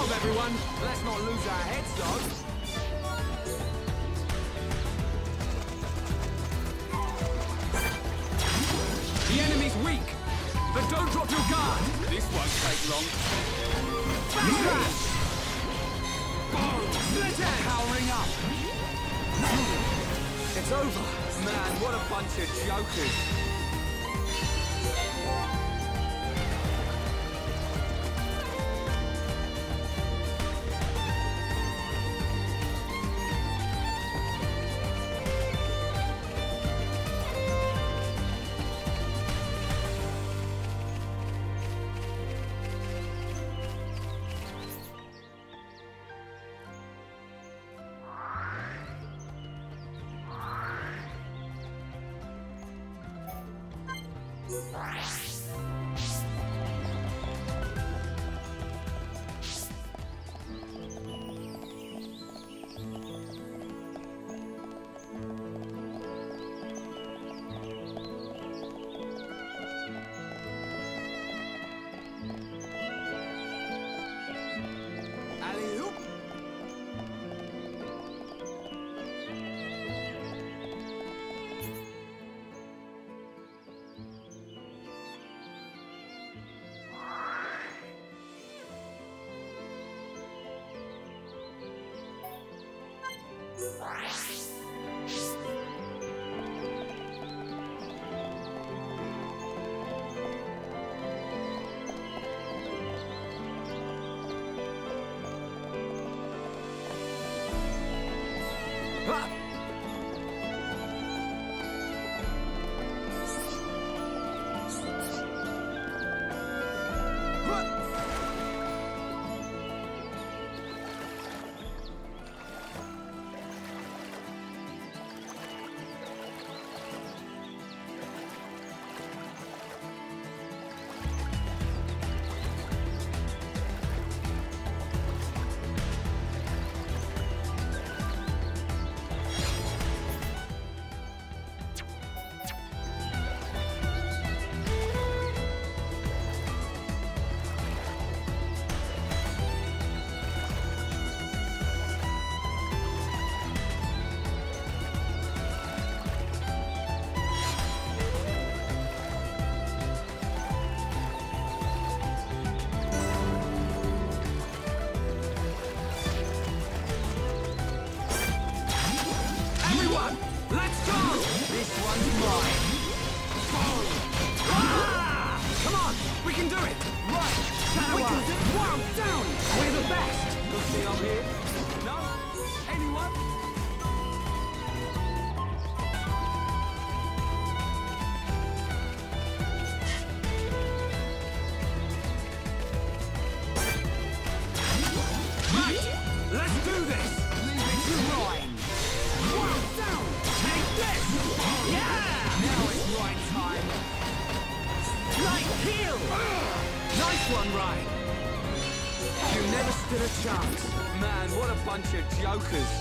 job, everyone. Jokers.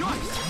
We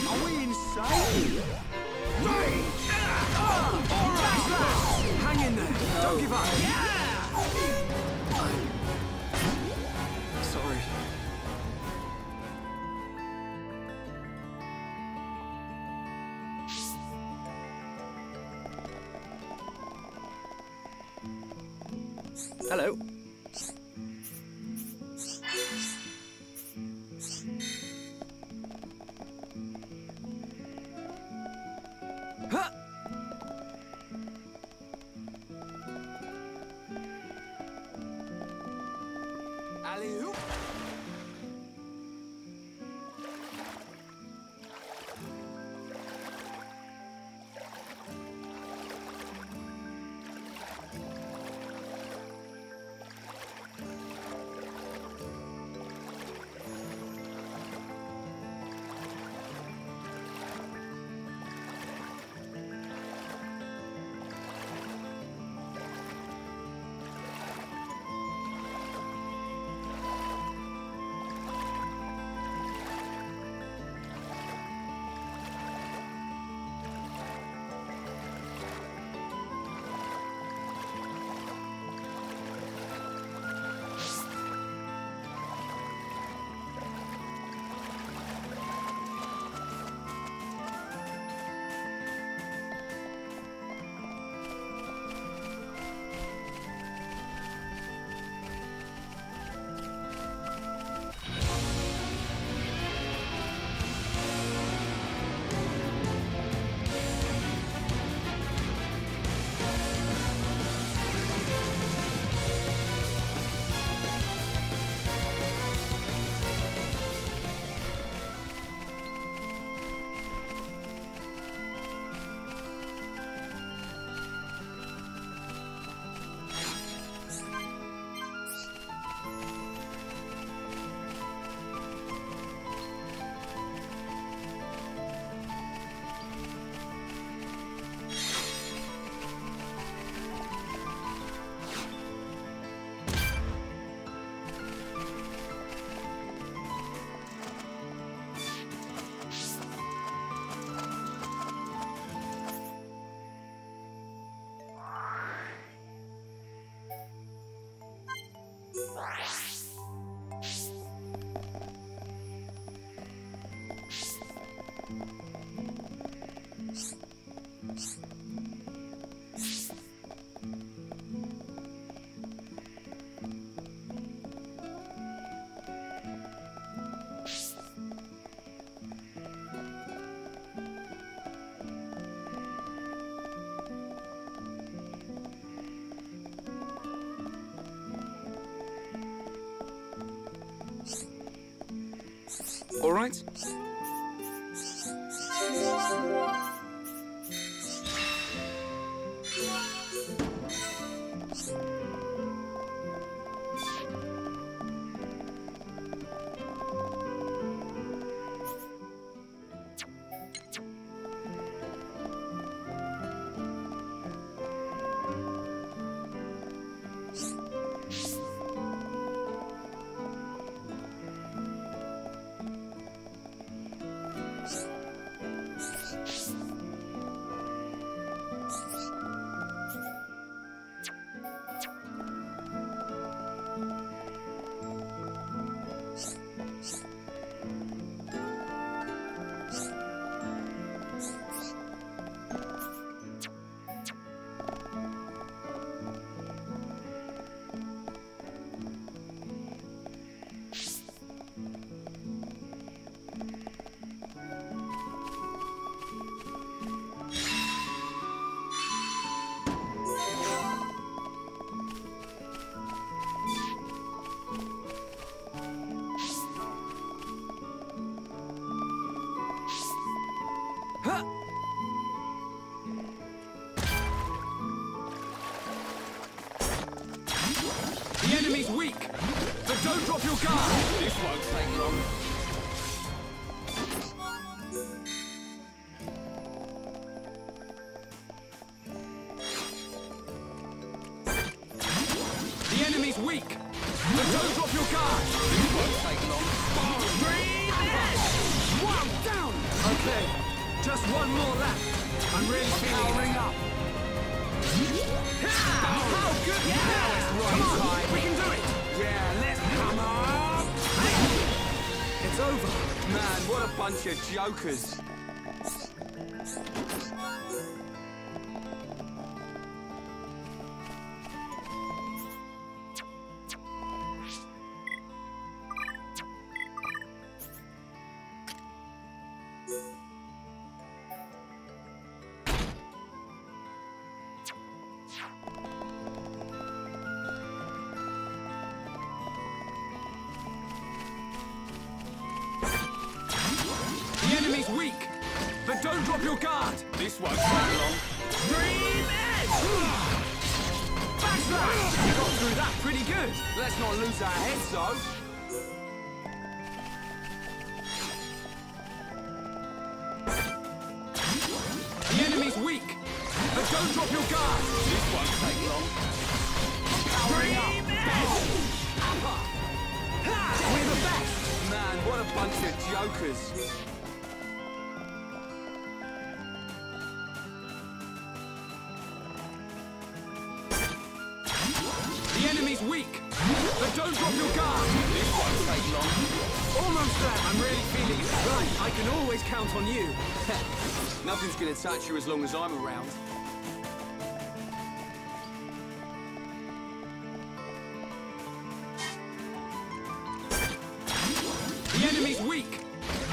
All right? Jokers. He's weak. But don't drop your guard. This won't take long. Almost there. I'm really feeling it. Right, I can always count on you. Nothing's gonna touch you as long as I'm around. The enemy's weak.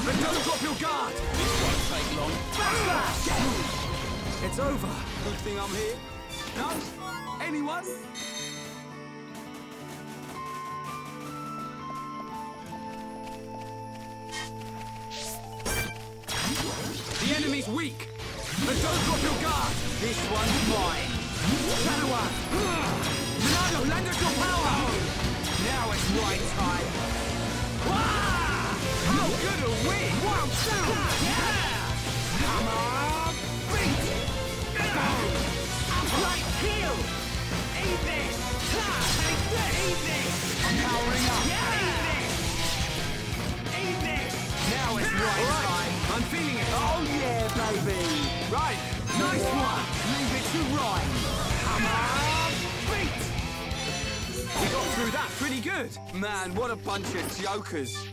But don't drop your guard. This won't take long. Back Slash! It's over. Good thing I'm here. No? Anyone? bunch of jokers.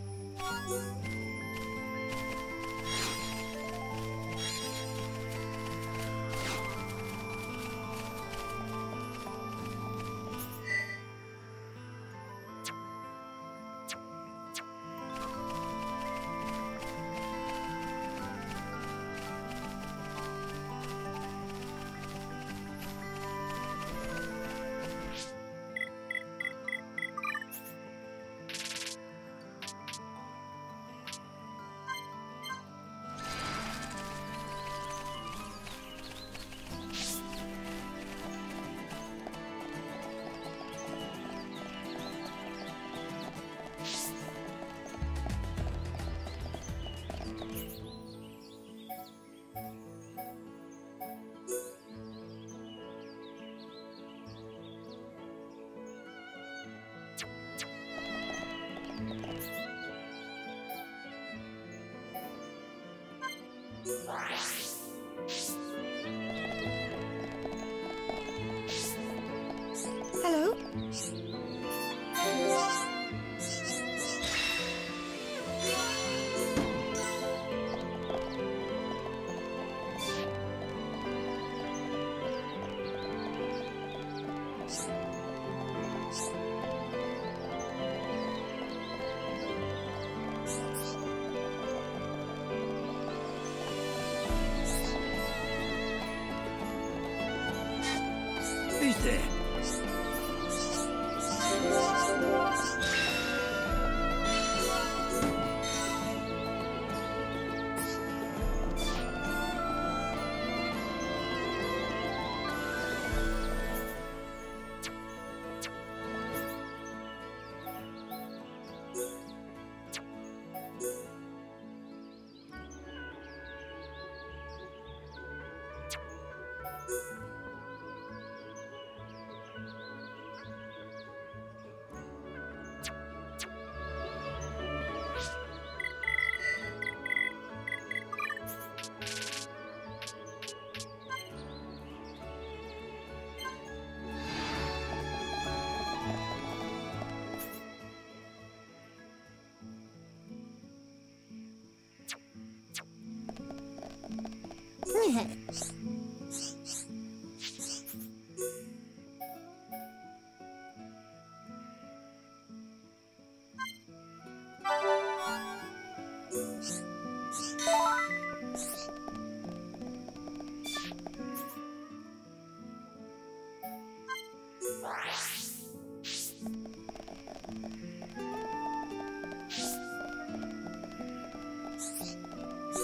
Wow.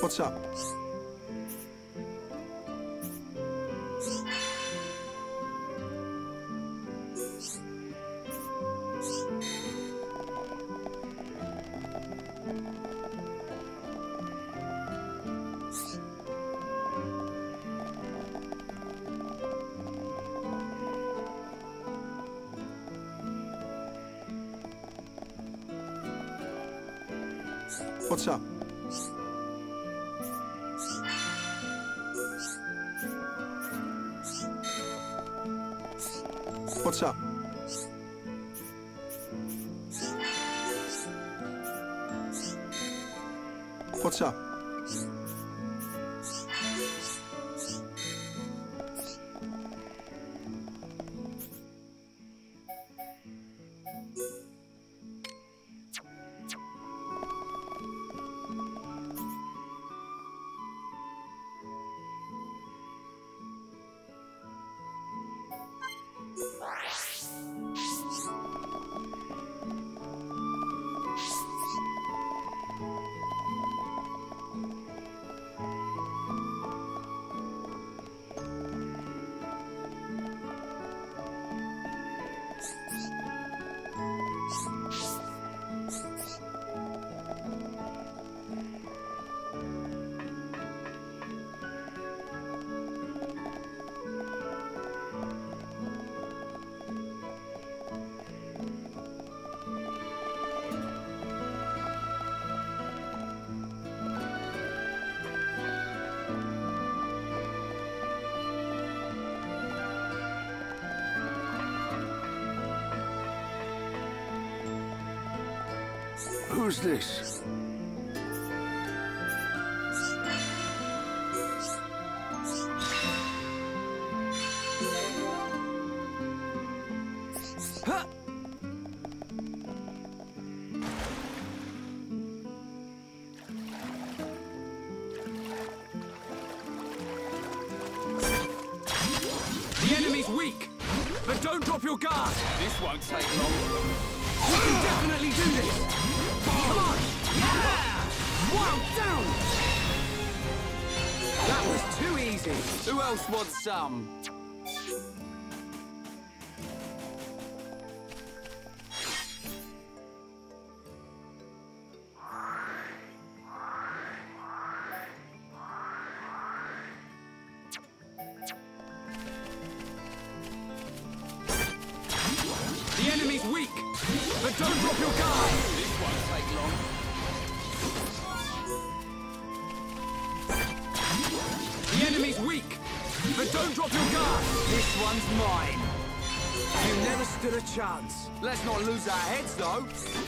Ciao, ciao. Who's this? want some? Let's not lose our heads, though.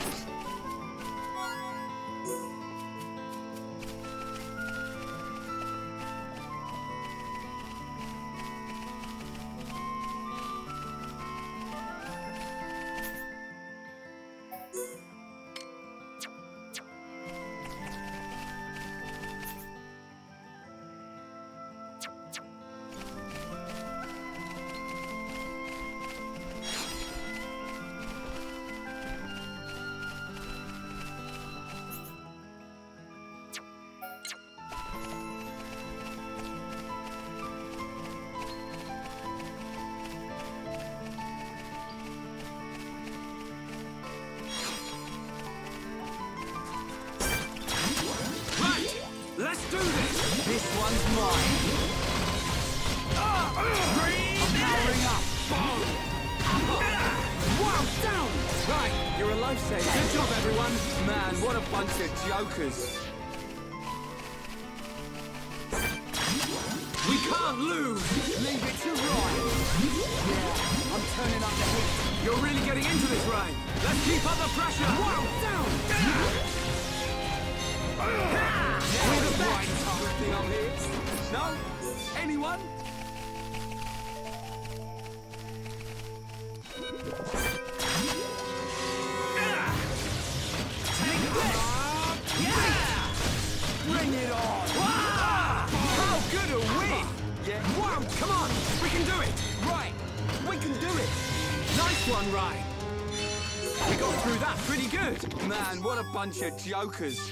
bunch of jokers.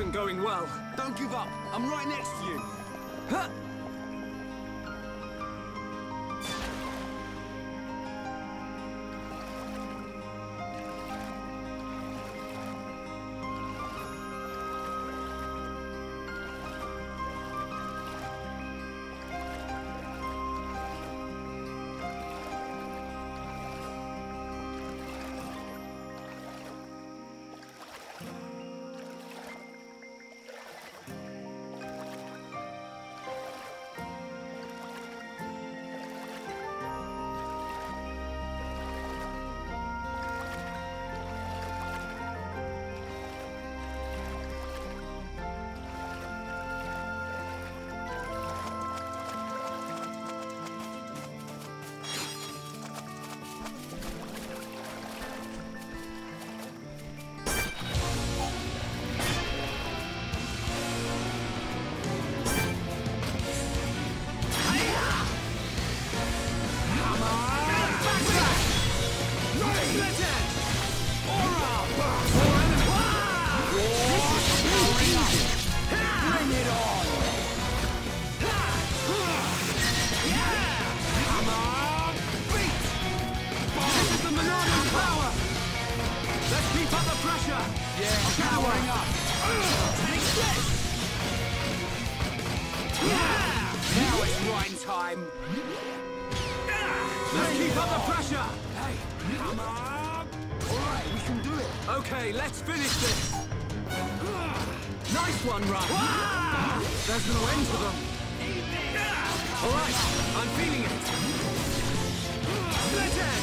Isn't going well. Don't give up. I'm right next to you. Huh. Time. Let's keep up the pressure! Hey, come on! All right, we can do it. Okay, let's finish this! Nice one, Reyn! There's no end to them! All right, I'm feeling it! Split it!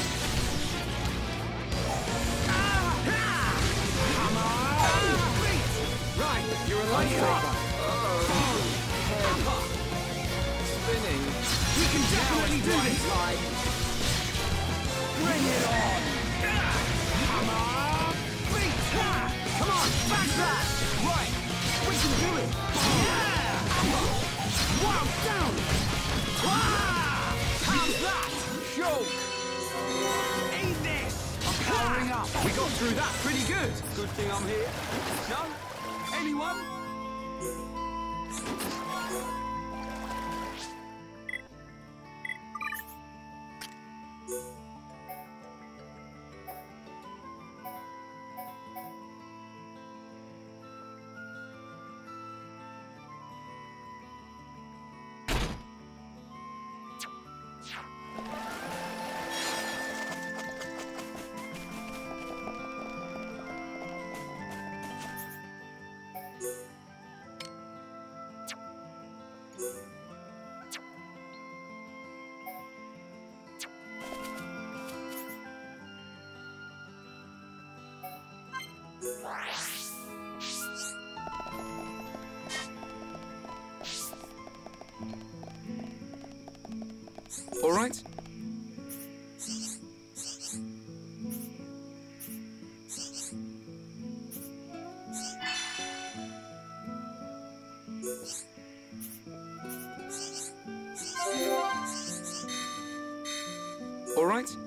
Come on! Right, you're a lifesaver! Spinning. We can definitely do this! Time. Bring it on! Come on! Beat! Come on, back that! Right, we can do it! Yeah! Wow, down! Ah! How's that? Show! Eat this! I'm powering up. We got through that pretty good! Good thing I'm here. No? Anyone? All right?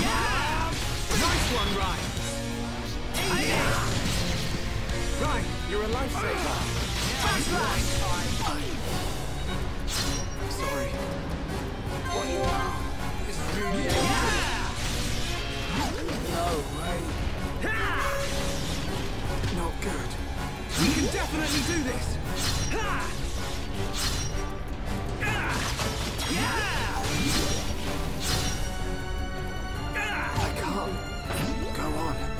Yeah! Nice one. Yeah! Right, you're a lifesaver. Back Slash! Sorry. This is really Yeah! no way. Ha! Not good. We can definitely do this! Ha! Ah! Yeah! I can't go on.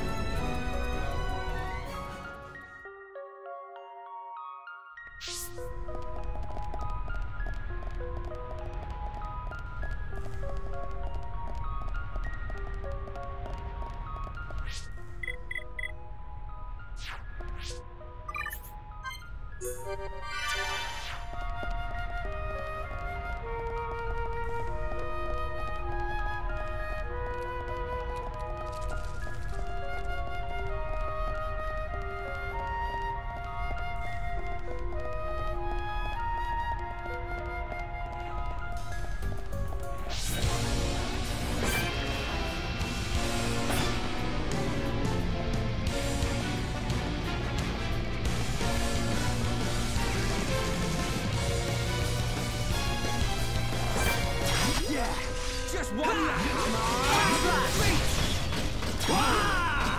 Ah!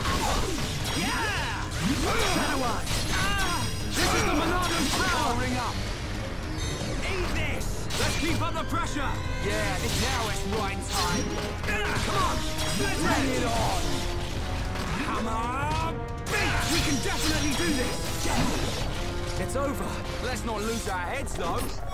This is the Monado's power! Ring up! Eat this! Let's keep up the pressure! Yeah, now time! Ah, Come on! Bring it on! Hammer! We can definitely do this! It's over. Let's not lose our heads, though!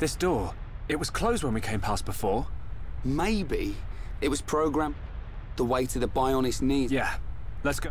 This door, it was closed when we came past before. Maybe it was programmed. The way to the Bionis needs. Yeah, let's go.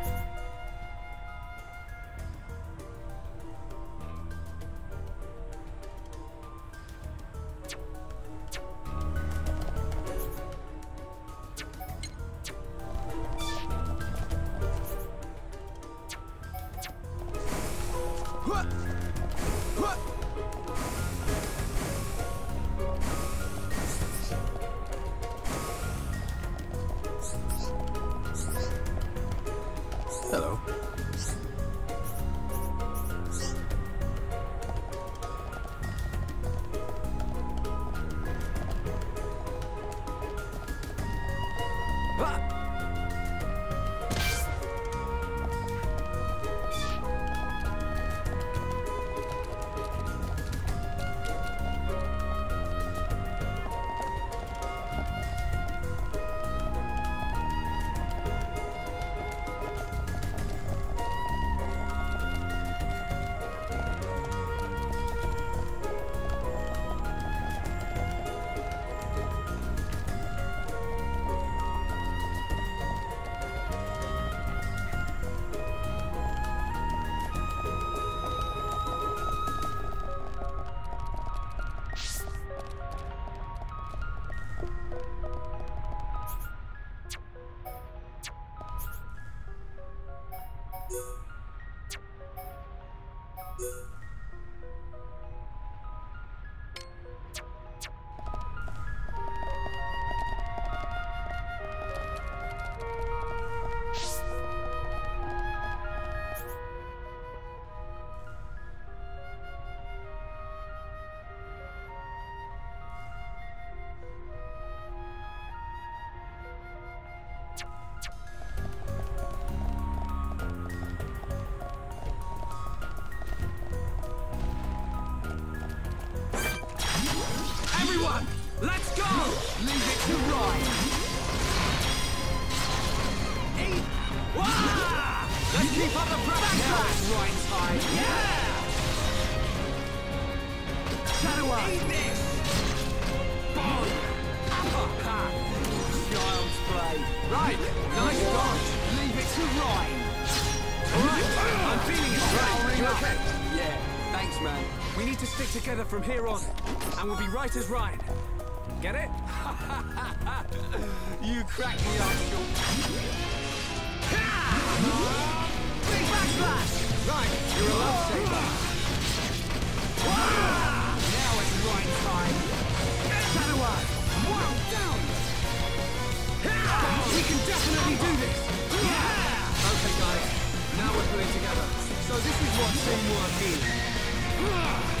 from here on, and we'll be right as Reyn. Get it? You crack me up. Big Back Slash! Right. You're a lifesaver. Now it's Reyn's time. Shadow Eye. One down! We can definitely do this. Yeah! Okay, guys. Now we're pulling together. So this is what teamwork is.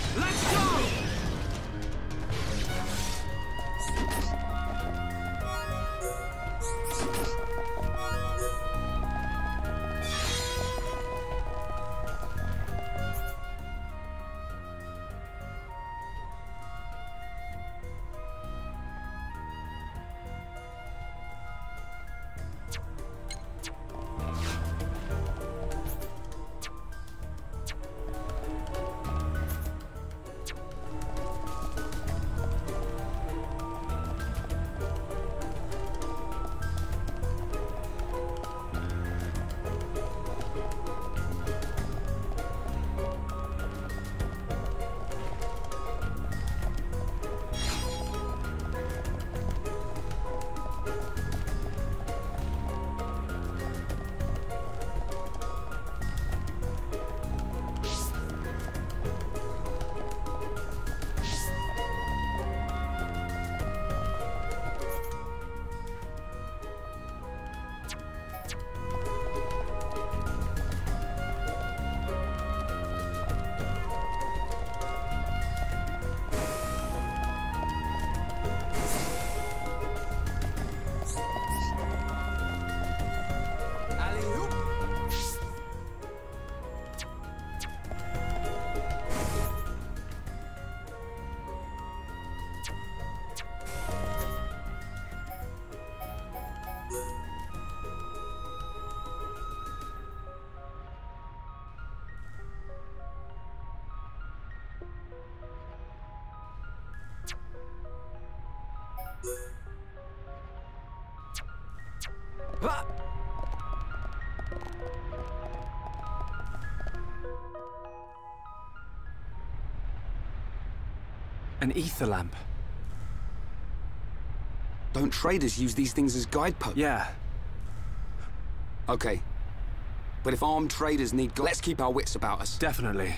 let's go! An ether lamp. Don't traders use these things as guideposts? Yeah. Okay. But if armed traders need... Let's keep our wits about us. Definitely.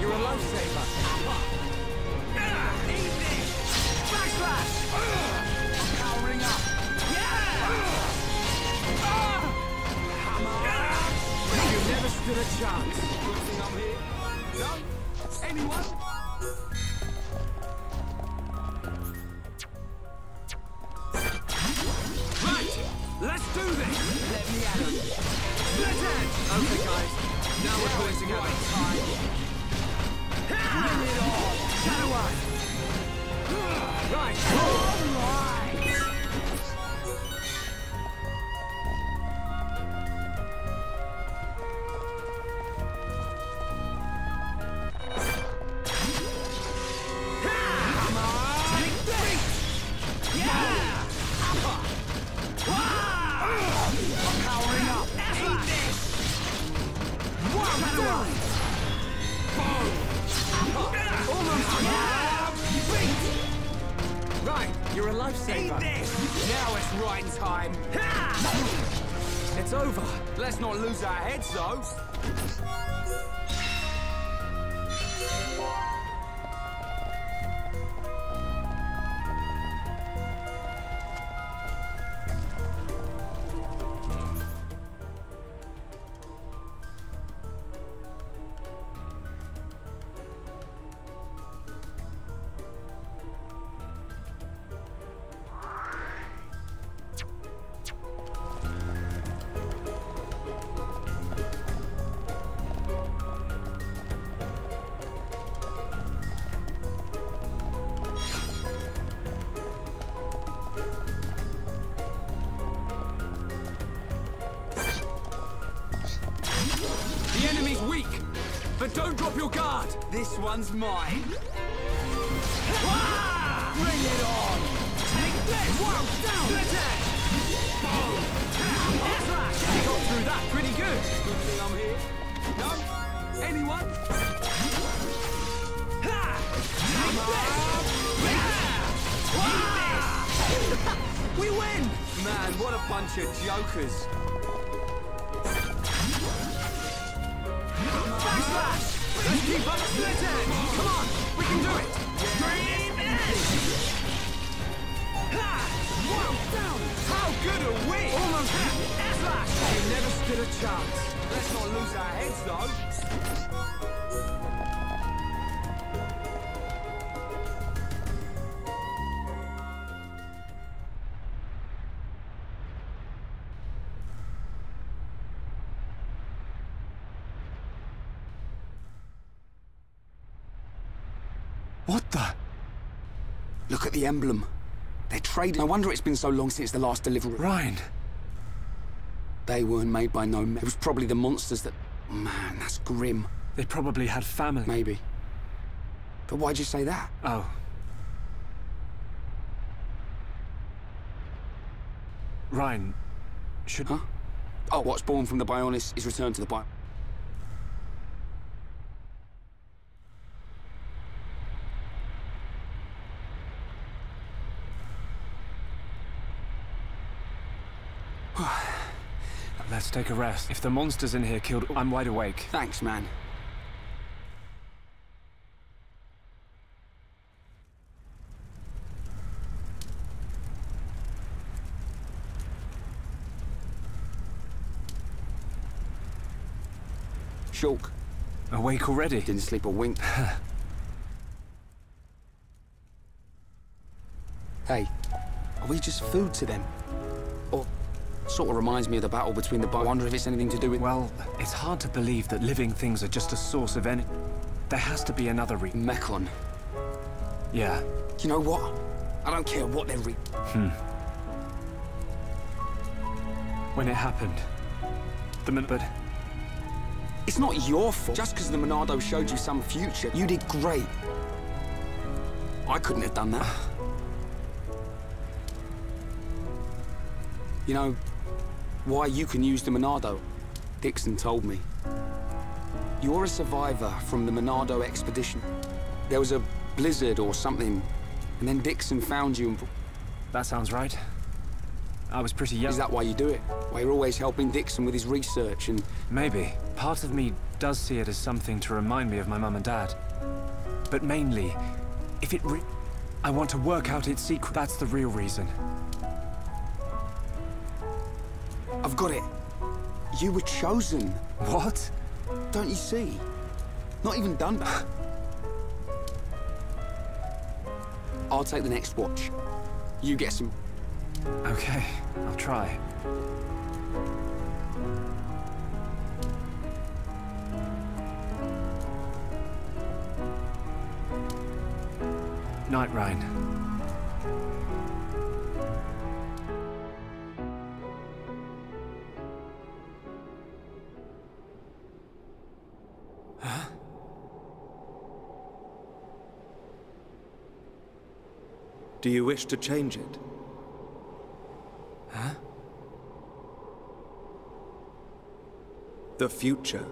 You're a lifesaver. This! Back Slash! Powering up! Yeah! On! You never stood a chance. Anyone? But don't drop your guard. This one's mine. Wah! Bring it on! Take this! One down! Edge! Boom! Ezra! You got through that pretty good. Good thing I'm here. No? Anyone? Ha! Take this! Yeah! Wah! we win! Man, what a bunch of jokers. Back Slash! Let's keep up split edge. Come on, we can do it. Dream edge! Ha! Down! How good are we? Almost there! Ezra! You never stood a chance. Let's not lose our heads, though. Emblem. They're trading. No wonder it's been so long since the last delivery. Reyn. They weren't made by no men. It was probably the monsters that... Man, that's grim. They probably had family. Maybe. But why'd you say that? Oh. Reyn, should... Huh? Oh, what's born from the Bionis is returned to the Bio... Let's take a rest. If the monsters in here killed... I'm wide awake. Thanks, man. Shulk, Awake already? didn't sleep a wink. hey, are we just food to them? Or sort of reminds me of the battle between the. I wonder if it's anything to do with... Well, it's hard to believe that living things are just a source of energy. There has to be another re... Mechon. Yeah. You know what? I don't care what they're re... Hmm. When it happened. The min- but... It's not your fault. Just because the Monado showed you some future, you did great. I couldn't have done that. You know, why you can use the Monado? Dixon told me. You're a survivor from the Monado expedition. There was a blizzard or something, and then Dixon found you and... That sounds right. I was pretty young. Is that why you do it? Why you're always helping Dixon with his research and... Maybe. Part of me does see it as something to remind me of my mum and dad. But mainly, if it re- I want to work out its secret. That's the real reason. I've got it. You were chosen. What? Don't you see? Not even done. I'll take the next watch. You get some... Okay, I'll try. Night, Reyn. Do you wish to change it? Huh? The future.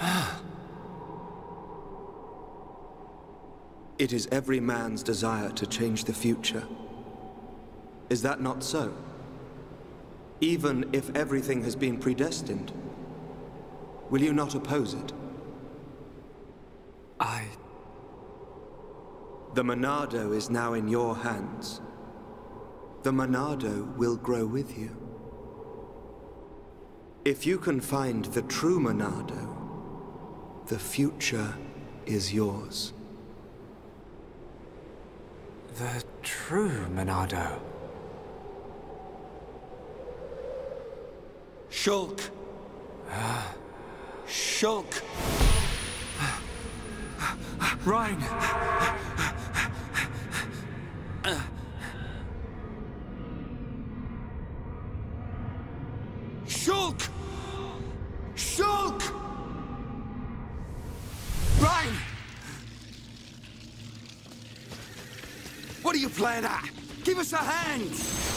it is every man's desire to change the future. Is that not so? Even if everything has been predestined, will you not oppose it? I... The Monado is now in your hands. The Monado will grow with you. If you can find the true Monado, the future is yours. The true Monado. Shulk! Ah. Shulk! Ah. Ah. Reyn! At? Give us a hand!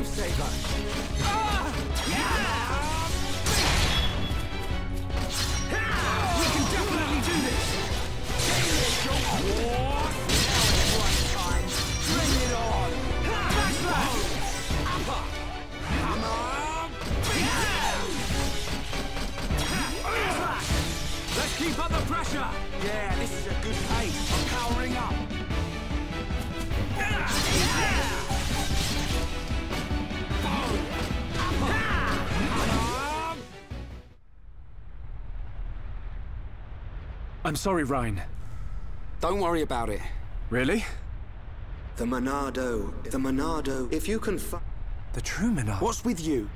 Lifesaver. We can definitely do this. Bring it on. Upper. Let's keep up the pressure. Yeah, this is a good I'm sorry, Reyn. Don't worry about it. Really? The Monado, the Monado, if you can find... The true Monado? What's with you?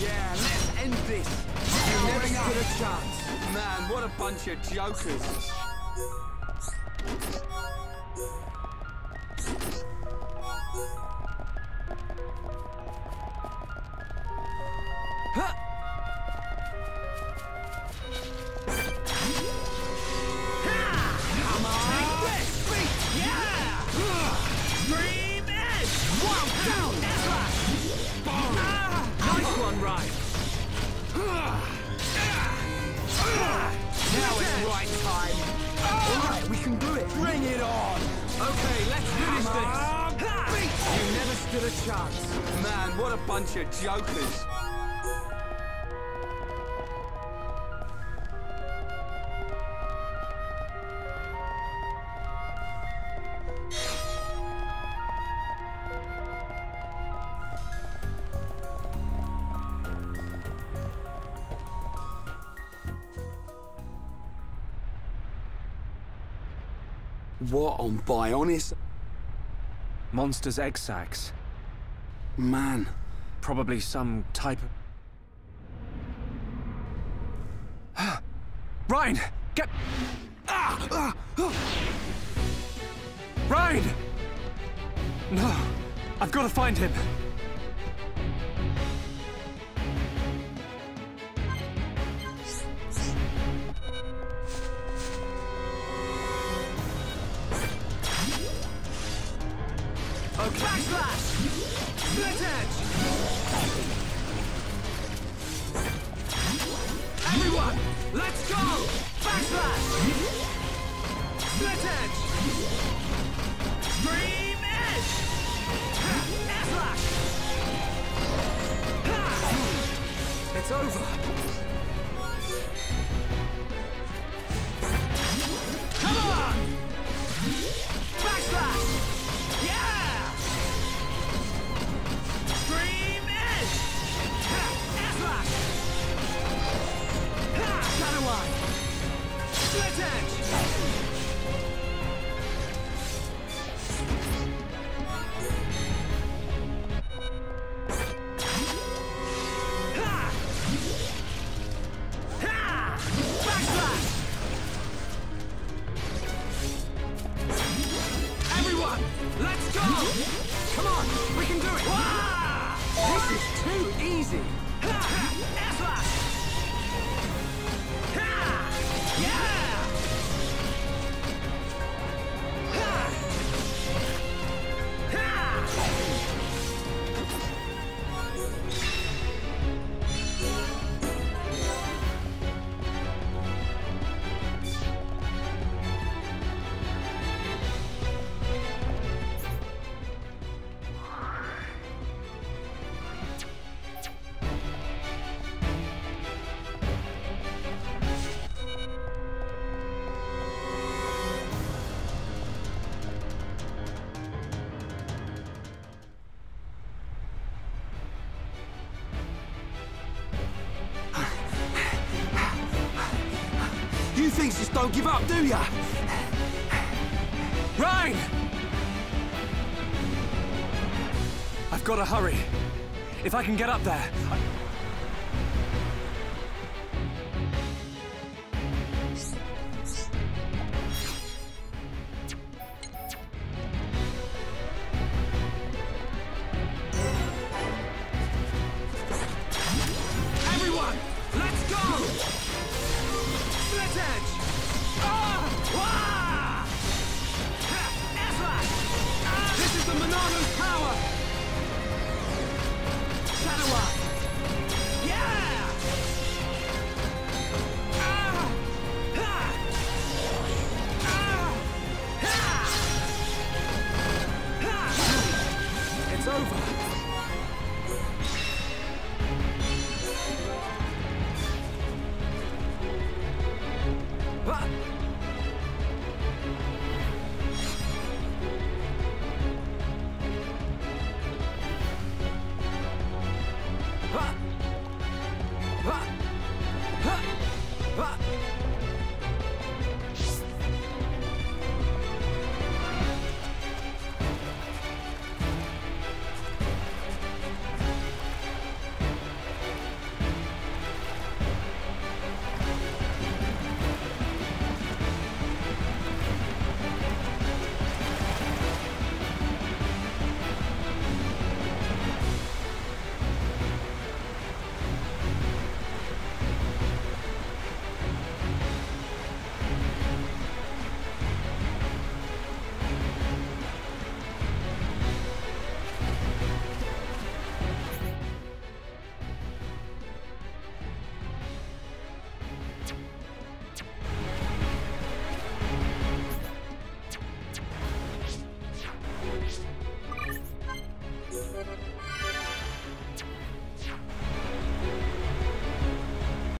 Yeah, let's end this! You never stood a chance! Man, what a bunch of jokers! Bunch of jokers. What on Bionis? Monster's egg sacs. Man, Probably some type. Reyn! Get... Reyn! No! I've got to find him! Okay. Let's go! Back Slash! Split edge! Don't give up, do ya? Reyn! I've got to hurry. If I can get up there...